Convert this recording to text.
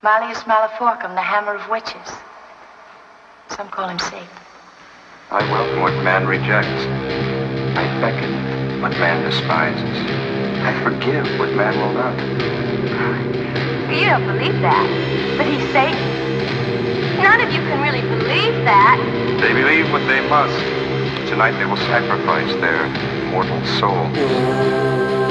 Malleus Maleficarum, the hammer of witches. Some call him Satan. I welcome what man rejects. I beckon what man despises. I forgive what man will not. You don't believe that. But he's Satan. None of you can really believe that. They believe what they must. Tonight they will sacrifice their mortal souls.